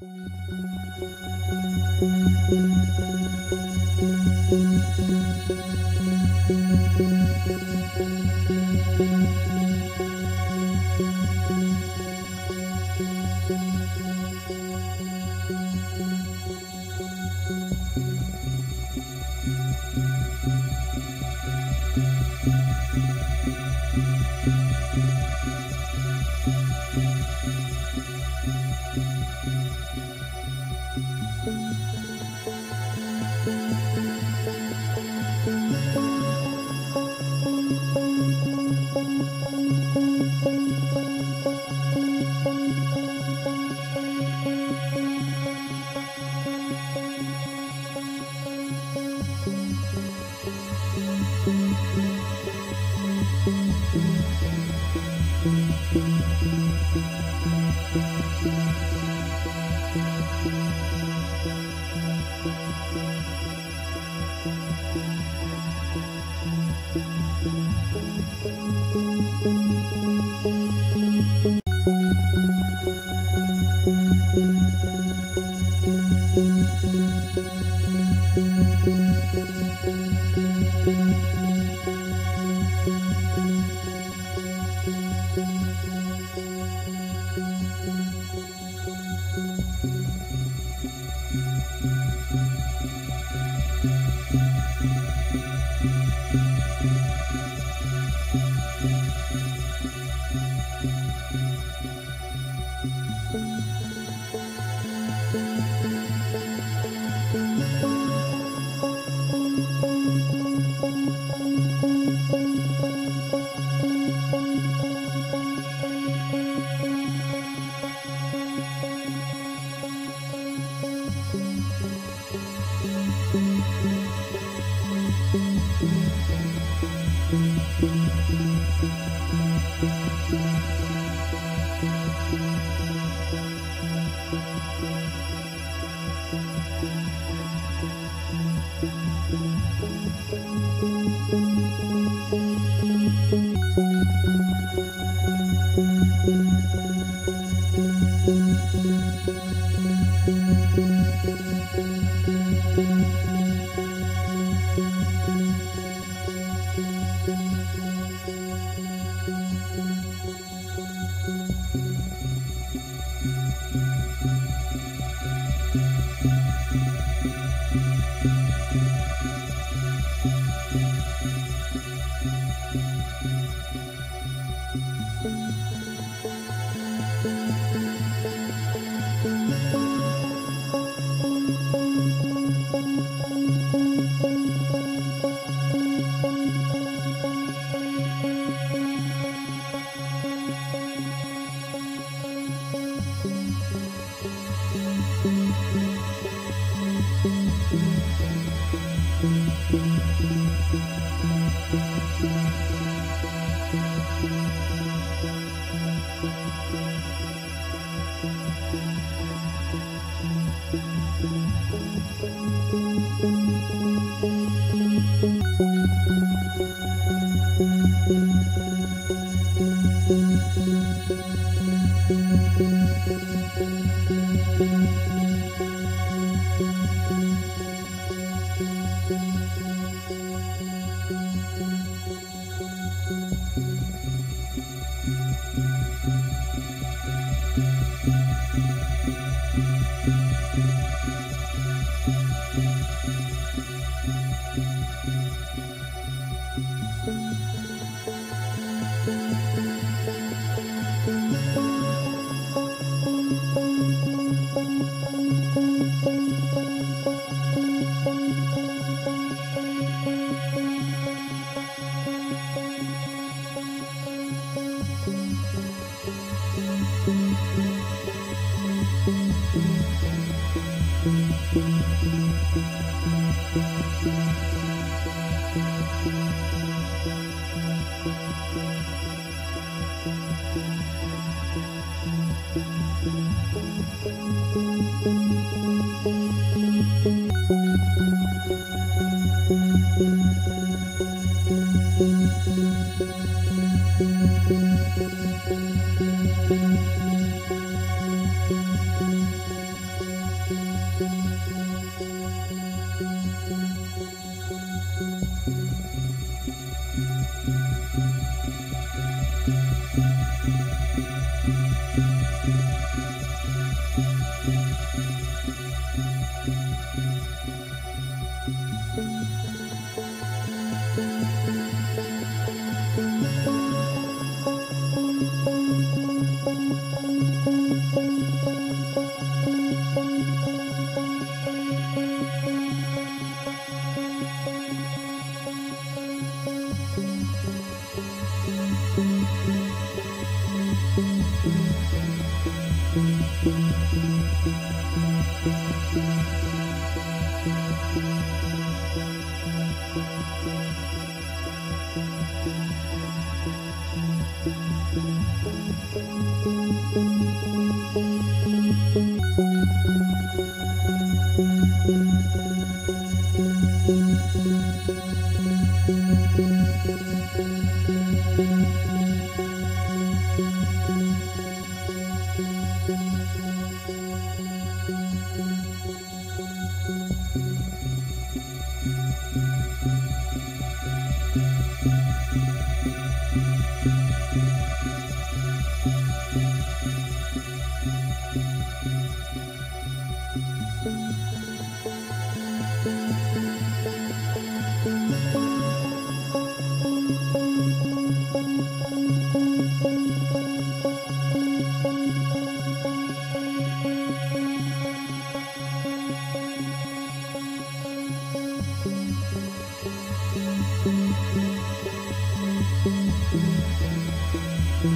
Música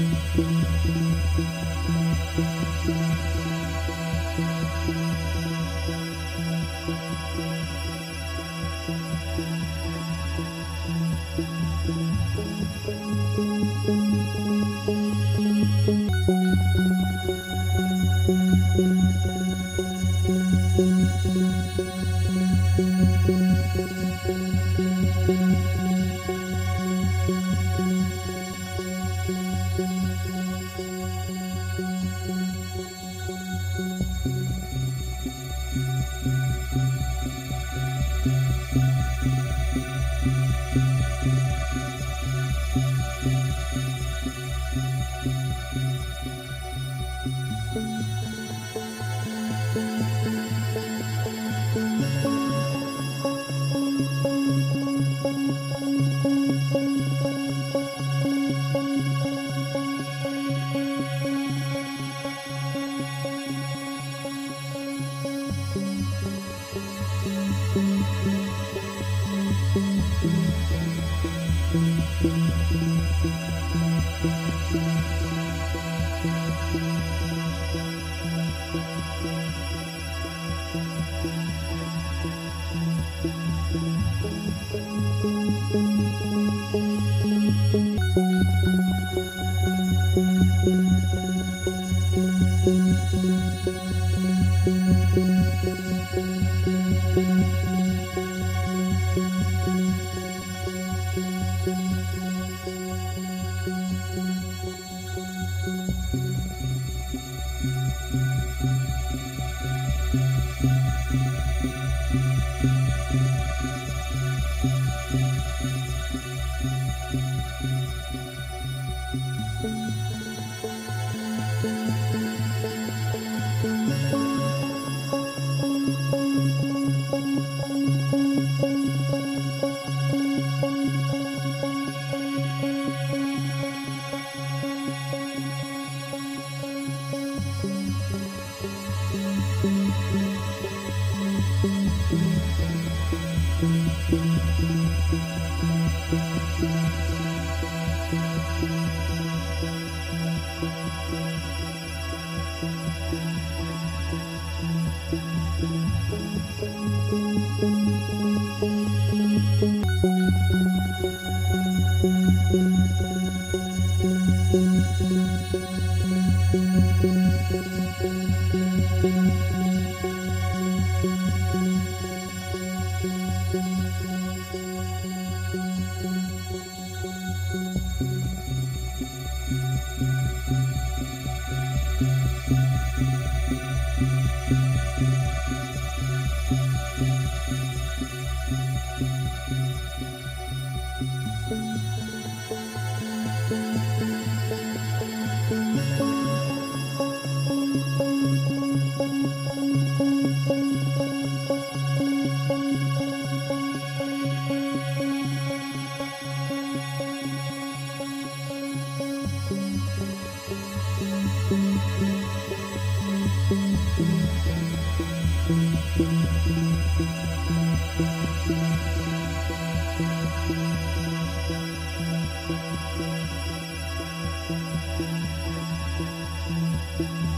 Música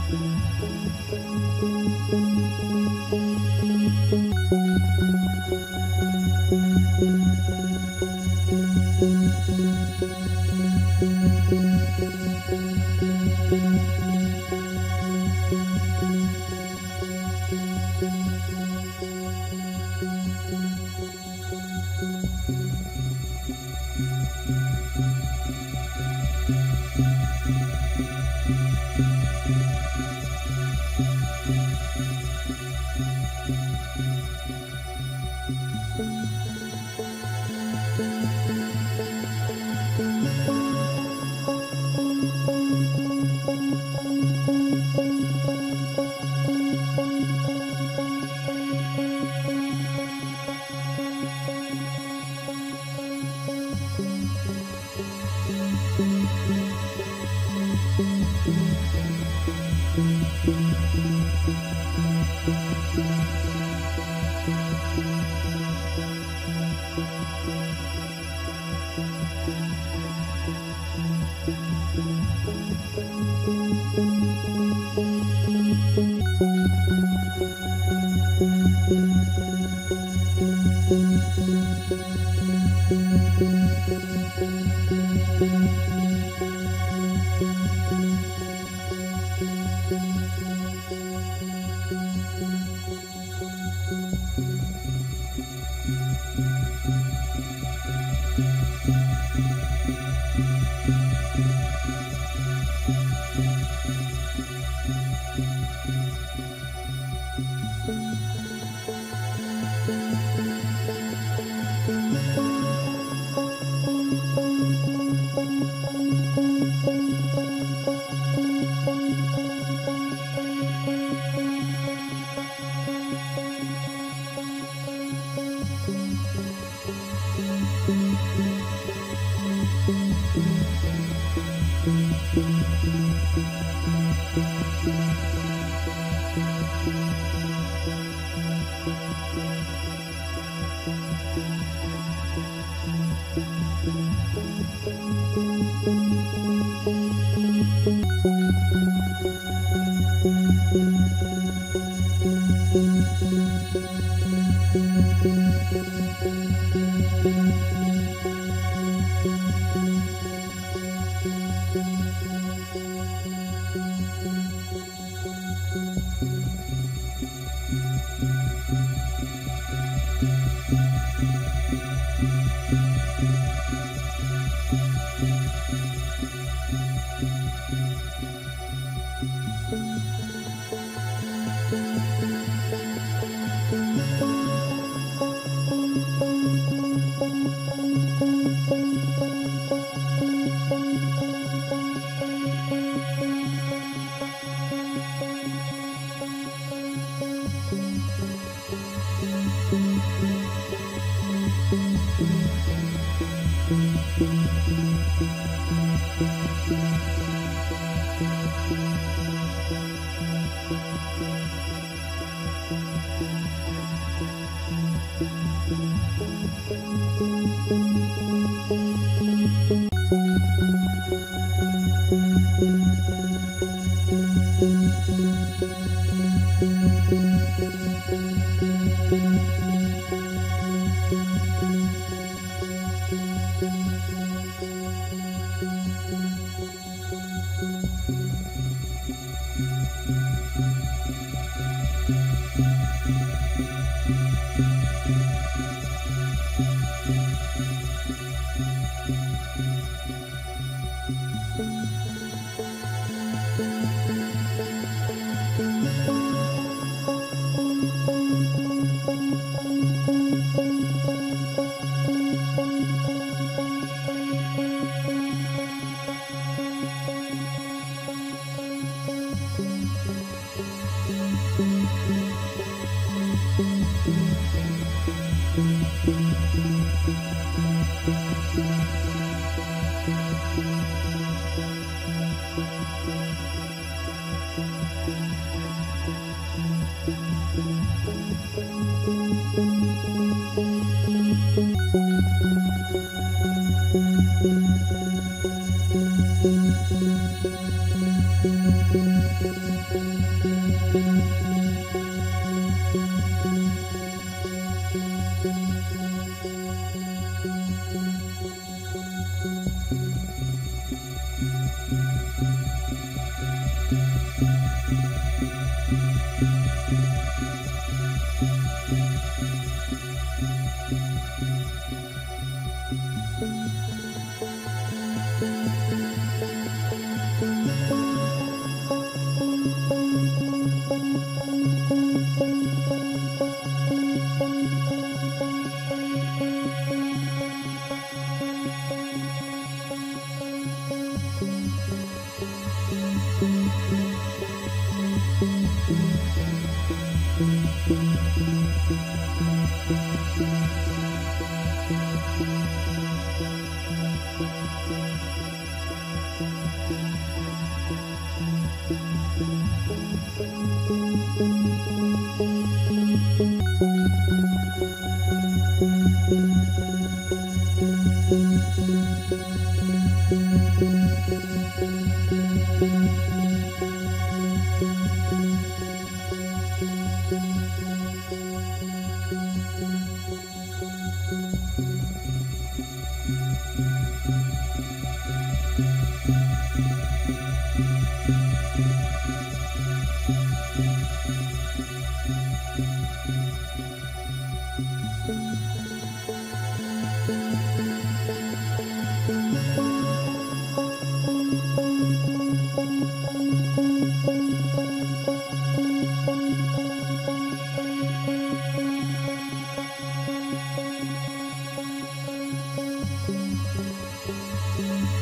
Música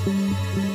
Música